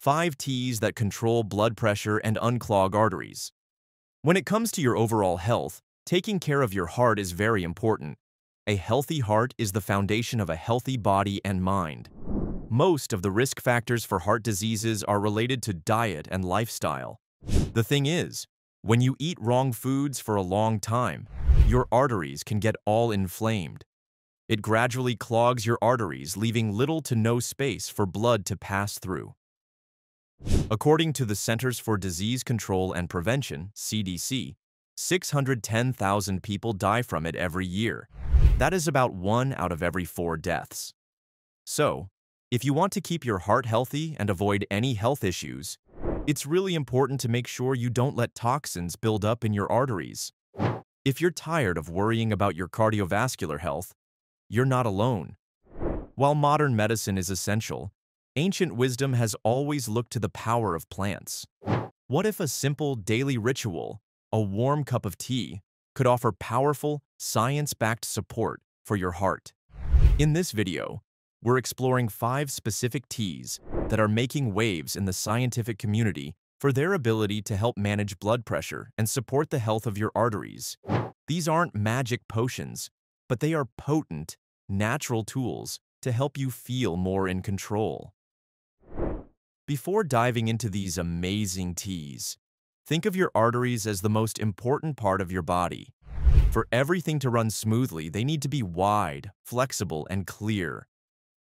5 Teas that control blood pressure and unclog arteries. When it comes to your overall health, taking care of your heart is very important. A healthy heart is the foundation of a healthy body and mind. Most of the risk factors for heart diseases are related to diet and lifestyle. The thing is, when you eat wrong foods for a long time, your arteries can get all inflamed. It gradually clogs your arteries, leaving little to no space for blood to pass through. According to the Centers for Disease Control and Prevention, CDC, 610,000 people die from it every year. That is about one out of every four deaths. So, if you want to keep your heart healthy and avoid any health issues, it's really important to make sure you don't let toxins build up in your arteries. If you're tired of worrying about your cardiovascular health, you're not alone. While modern medicine is essential, ancient wisdom has always looked to the power of plants. What if a simple daily ritual, a warm cup of tea, could offer powerful, science-backed support for your heart? In this video, we're exploring five specific teas that are making waves in the scientific community for their ability to help manage blood pressure and support the health of your arteries. These aren't magic potions, but they are potent, natural tools to help you feel more in control. Before diving into these amazing teas, think of your arteries as the most important part of your body. For everything to run smoothly, they need to be wide, flexible, and clear.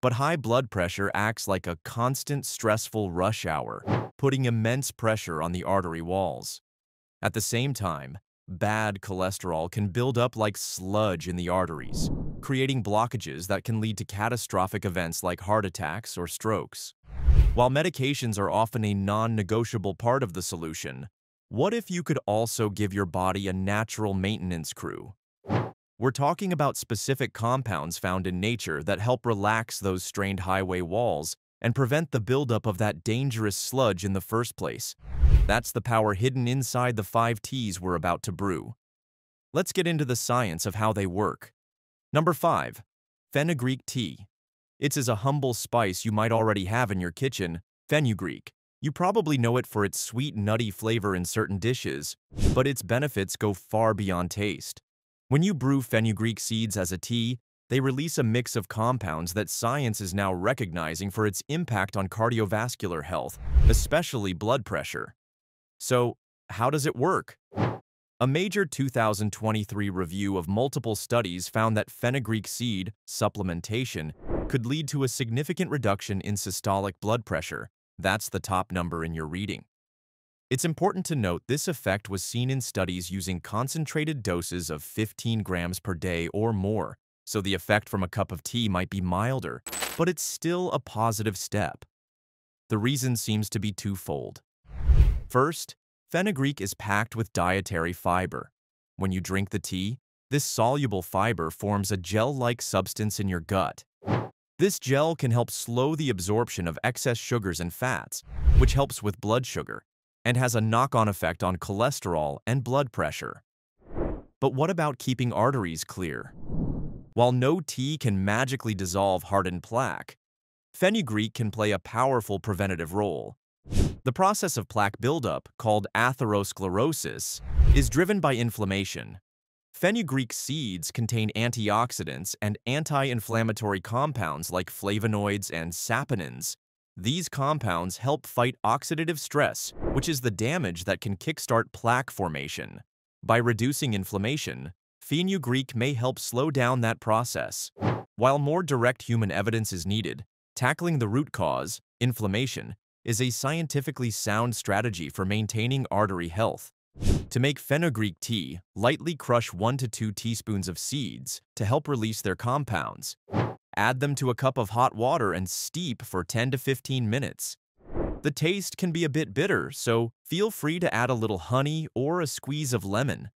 But high blood pressure acts like a constant stressful rush hour, putting immense pressure on the artery walls. At the same time, Bad cholesterol can build up like sludge in the arteries, creating blockages that can lead to catastrophic events like heart attacks or strokes. While medications are often a non-negotiable part of the solution, what if you could also give your body a natural maintenance crew? We're talking about specific compounds found in nature that help relax those strained highway walls and prevent the buildup of that dangerous sludge in the first place. That's the power hidden inside the five teas we're about to brew. Let's get into the science of how they work. Number 5. Fenugreek tea. It's as a humble spice you might already have in your kitchen, fenugreek. You probably know it for its sweet, nutty flavor in certain dishes, but its benefits go far beyond taste. When you brew fenugreek seeds as a tea, they release a mix of compounds that science is now recognizing for its impact on cardiovascular health, especially blood pressure. So, how does it work? A major 2023 review of multiple studies found that fenugreek seed supplementation could lead to a significant reduction in systolic blood pressure. That's the top number in your reading. It's important to note this effect was seen in studies using concentrated doses of 15 grams per day or more, so the effect from a cup of tea might be milder, but it's still a positive step. The reason seems to be twofold. First, fenugreek is packed with dietary fiber. When you drink the tea, this soluble fiber forms a gel-like substance in your gut. This gel can help slow the absorption of excess sugars and fats, which helps with blood sugar, and has a knock-on effect on cholesterol and blood pressure. But what about keeping arteries clear? While no tea can magically dissolve hardened plaque, fenugreek can play a powerful preventative role. The process of plaque buildup, called atherosclerosis, is driven by inflammation. Fenugreek seeds contain antioxidants and anti-inflammatory compounds like flavonoids and saponins. These compounds help fight oxidative stress, which is the damage that can kickstart plaque formation. By reducing inflammation, fenugreek may help slow down that process. While more direct human evidence is needed, tackling the root cause, inflammation, is a scientifically sound strategy for maintaining artery health. To make fenugreek tea, lightly crush 1 to 2 teaspoons of seeds to help release their compounds. Add them to a cup of hot water and steep for 10 to 15 minutes. The taste can be a bit bitter, so feel free to add a little honey or a squeeze of lemon.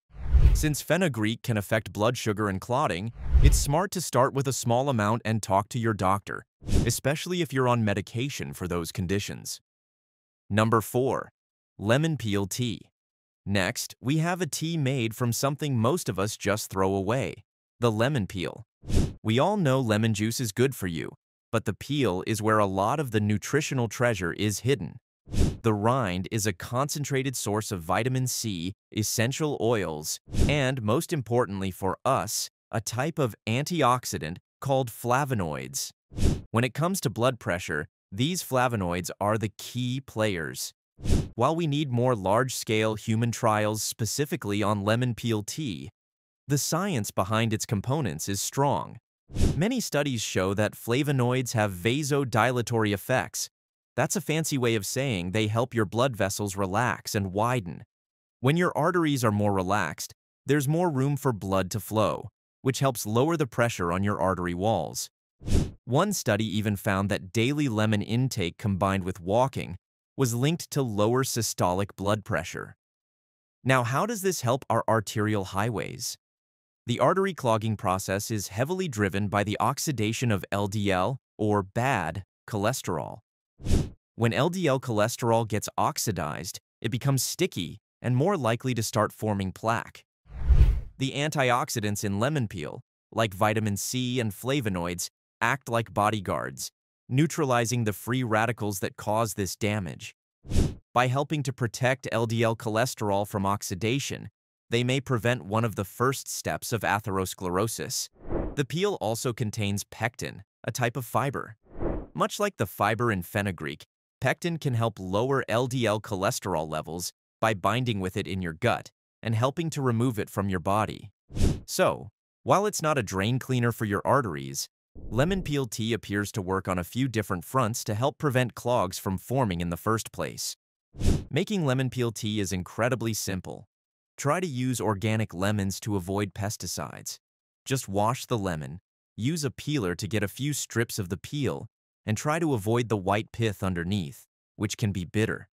Since fenugreek can affect blood sugar and clotting, it's smart to start with a small amount and talk to your doctor, especially if you're on medication for those conditions. Number 4. Lemon Peel Tea Next, we have a tea made from something most of us just throw away, the lemon peel. We all know lemon juice is good for you, but the peel is where a lot of the nutritional treasure is hidden. The rind is a concentrated source of vitamin C, essential oils, and most importantly for us, a type of antioxidant called flavonoids. When it comes to blood pressure, these flavonoids are the key players. While we need more large-scale human trials specifically on lemon peel tea, the science behind its components is strong. Many studies show that flavonoids have vasodilatory effects. That's a fancy way of saying they help your blood vessels relax and widen. When your arteries are more relaxed, there's more room for blood to flow, which helps lower the pressure on your artery walls. One study even found that daily lemon intake combined with walking was linked to lower systolic blood pressure. Now, how does this help our arterial highways? The artery clogging process is heavily driven by the oxidation of LDL, or bad, cholesterol. When LDL cholesterol gets oxidized, it becomes sticky and more likely to start forming plaque. The antioxidants in lemon peel, like vitamin C and flavonoids, act like bodyguards, neutralizing the free radicals that cause this damage. By helping to protect LDL cholesterol from oxidation, they may prevent one of the first steps of atherosclerosis. The peel also contains pectin, a type of fiber. Much like the fiber in fenugreek, pectin can help lower LDL cholesterol levels by binding with it in your gut and helping to remove it from your body. So, while it's not a drain cleaner for your arteries, lemon peel tea appears to work on a few different fronts to help prevent clogs from forming in the first place. Making lemon peel tea is incredibly simple. Try to use organic lemons to avoid pesticides. Just wash the lemon, use a peeler to get a few strips of the peel, and try to avoid the white pith underneath, which can be bitter.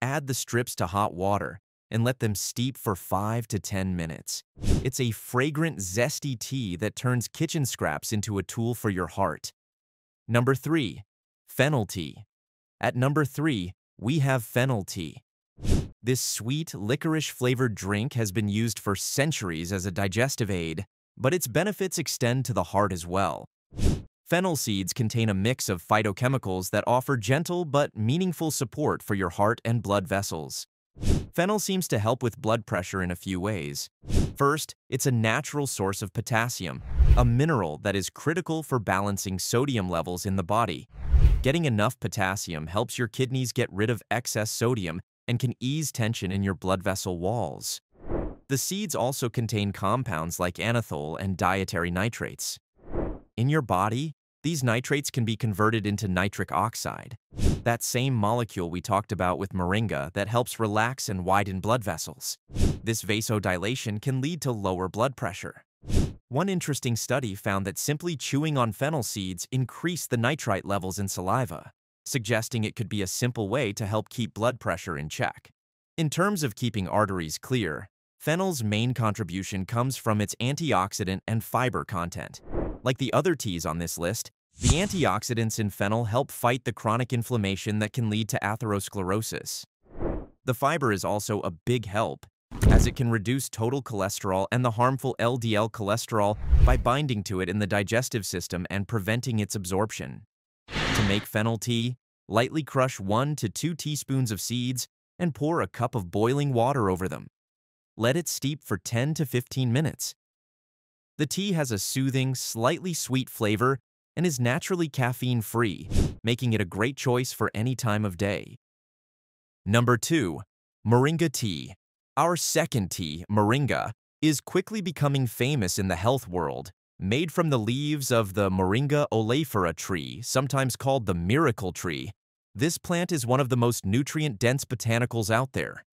Add the strips to hot water and let them steep for 5 to 10 minutes. It's a fragrant, zesty tea that turns kitchen scraps into a tool for your heart. Number 3. Fennel Tea At number 3, we have fennel tea. This sweet, licorice-flavored drink has been used for centuries as a digestive aid, but its benefits extend to the heart as well. Fennel seeds contain a mix of phytochemicals that offer gentle but meaningful support for your heart and blood vessels. Fennel seems to help with blood pressure in a few ways. First, it's a natural source of potassium, a mineral that is critical for balancing sodium levels in the body. Getting enough potassium helps your kidneys get rid of excess sodium and can ease tension in your blood vessel walls. The seeds also contain compounds like anethole and dietary nitrates. In your body, these nitrates can be converted into nitric oxide, that same molecule we talked about with moringa that helps relax and widen blood vessels. This vasodilation can lead to lower blood pressure. One interesting study found that simply chewing on fennel seeds increased the nitrite levels in saliva, suggesting it could be a simple way to help keep blood pressure in check. In terms of keeping arteries clear, fennel's main contribution comes from its antioxidant and fiber content. Like the other teas on this list, the antioxidants in fennel help fight the chronic inflammation that can lead to atherosclerosis. The fiber is also a big help, as it can reduce total cholesterol and the harmful LDL cholesterol by binding to it in the digestive system and preventing its absorption. To make fennel tea, lightly crush 1 to 2 teaspoons of seeds and pour a cup of boiling water over them. Let it steep for 10 to 15 minutes. The tea has a soothing, slightly sweet flavor and is naturally caffeine-free, making it a great choice for any time of day. Number 2. Moringa Tea Our second tea, moringa, is quickly becoming famous in the health world. Made from the leaves of the Moringa oleifera tree, sometimes called the miracle tree, this plant is one of the most nutrient-dense botanicals out there.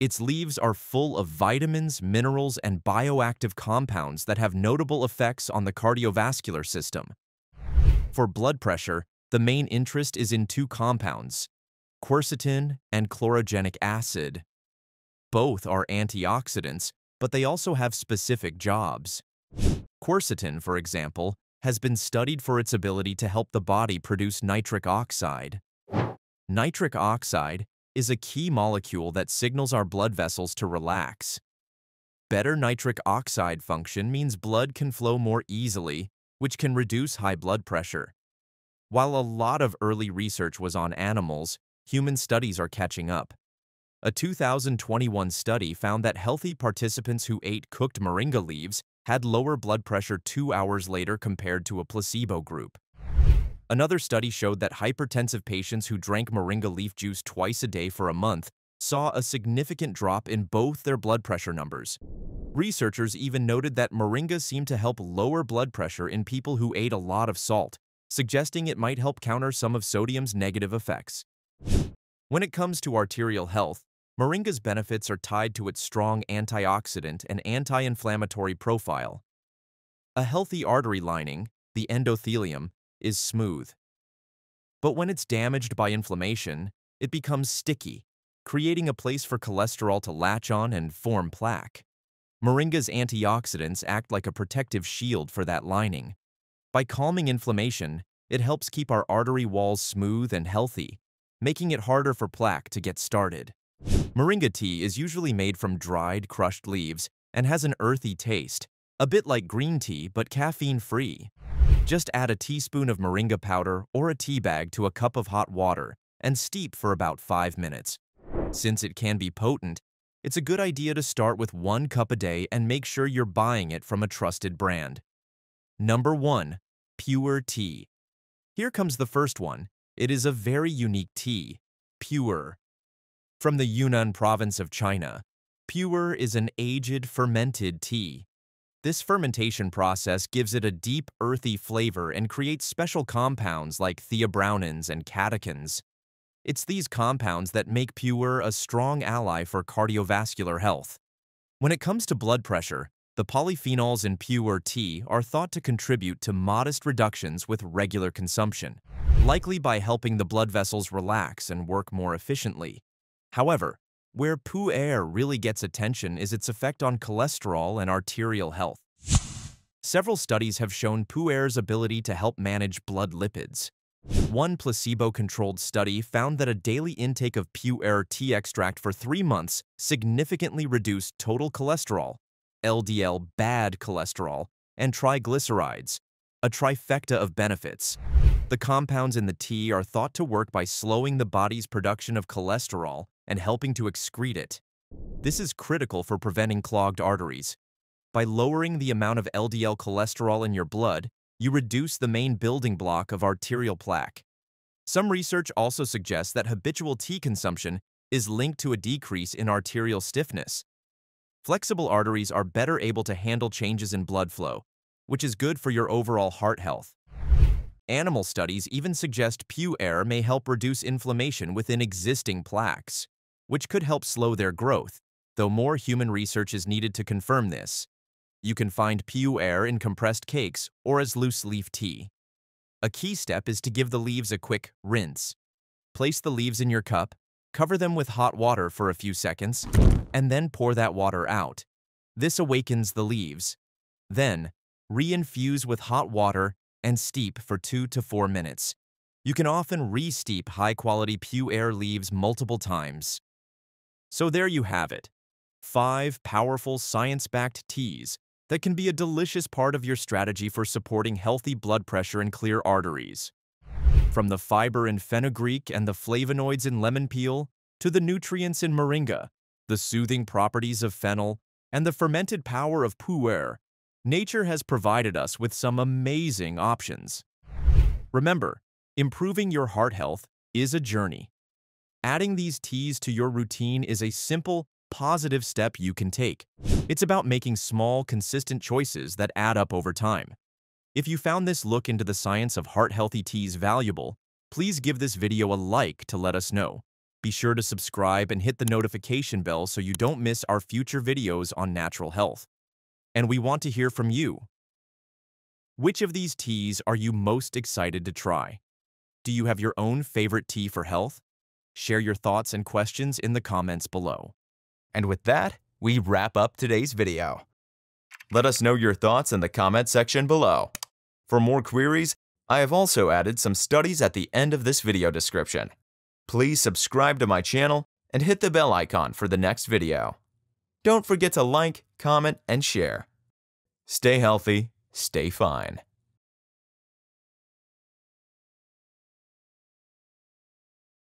Its leaves are full of vitamins, minerals, and bioactive compounds that have notable effects on the cardiovascular system. For blood pressure, the main interest is in two compounds, quercetin and chlorogenic acid. Both are antioxidants, but they also have specific jobs. Quercetin, for example, has been studied for its ability to help the body produce nitric oxide. Nitric oxide is a key molecule that signals our blood vessels to relax. Better nitric oxide function means blood can flow more easily, which can reduce high blood pressure. While a lot of early research was on animals, human studies are catching up. A 2021 study found that healthy participants who ate cooked moringa leaves had lower blood pressure two hours later compared to a placebo group. Another study showed that hypertensive patients who drank moringa leaf juice twice a day for a month saw a significant drop in both their blood pressure numbers. Researchers even noted that moringa seemed to help lower blood pressure in people who ate a lot of salt, suggesting it might help counter some of sodium's negative effects. When it comes to arterial health, moringa's benefits are tied to its strong antioxidant and anti-inflammatory profile. A healthy artery lining, the endothelium, is smooth. But when it's damaged by inflammation, it becomes sticky, creating a place for cholesterol to latch on and form plaque. Moringa's antioxidants act like a protective shield for that lining. By calming inflammation, it helps keep our artery walls smooth and healthy, making it harder for plaque to get started. Moringa tea is usually made from dried, crushed leaves and has an earthy taste, a bit like green tea but caffeine-free. Just add a teaspoon of moringa powder or a tea bag to a cup of hot water and steep for about 5 minutes. Since it can be potent, it's a good idea to start with one cup a day and make sure you're buying it from a trusted brand. Number 1. Pu'er Tea Here comes the first one. It is a very unique tea, Pu'er. From the Yunnan province of China, Pu'er is an aged fermented tea. This fermentation process gives it a deep, earthy flavor and creates special compounds like theobromines and catechins. It's these compounds that make Pu'er a strong ally for cardiovascular health. When it comes to blood pressure, the polyphenols in Pu'er tea are thought to contribute to modest reductions with regular consumption, likely by helping the blood vessels relax and work more efficiently. However, where Pu'er really gets attention is its effect on cholesterol and arterial health. Several studies have shown Pu'er's ability to help manage blood lipids. One placebo-controlled study found that a daily intake of Pu'er tea extract for three months significantly reduced total cholesterol, LDL bad cholesterol, and triglycerides, a trifecta of benefits. The compounds in the tea are thought to work by slowing the body's production of cholesterol and helping to excrete it. This is critical for preventing clogged arteries. By lowering the amount of LDL cholesterol in your blood, you reduce the main building block of arterial plaque. Some research also suggests that habitual tea consumption is linked to a decrease in arterial stiffness. Flexible arteries are better able to handle changes in blood flow, which is good for your overall heart health. Animal studies even suggest Pu'er may help reduce inflammation within existing plaques, which could help slow their growth, though more human research is needed to confirm this. You can find Pu'er in compressed cakes or as loose leaf tea. A key step is to give the leaves a quick rinse. Place the leaves in your cup, cover them with hot water for a few seconds, and then pour that water out. This awakens the leaves. Then, re-infuse with hot water and steep for 2 to 4 minutes. You can often re-steep high-quality Pu'er leaves multiple times. So there you have it. Five powerful science-backed teas that can be a delicious part of your strategy for supporting healthy blood pressure and clear arteries. From the fiber in fenugreek and the flavonoids in lemon peel, to the nutrients in moringa, the soothing properties of fennel, and the fermented power of pu'er, nature has provided us with some amazing options. Remember, improving your heart health is a journey. Adding these teas to your routine is a simple positive step you can take. It's about making small, consistent choices that add up over time. If you found this look into the science of heart-healthy teas valuable, please give this video a like to let us know. Be sure to subscribe and hit the notification bell so you don't miss our future videos on natural health. And we want to hear from you. Which of these teas are you most excited to try? Do you have your own favorite tea for health? Share your thoughts and questions in the comments below. And with that, we wrap up today's video. Let us know your thoughts in the comment section below. For more queries, I have also added some studies at the end of this video description. Please subscribe to my channel and hit the bell icon for the next video. Don't forget to like, comment, and share. Stay healthy, stay fine.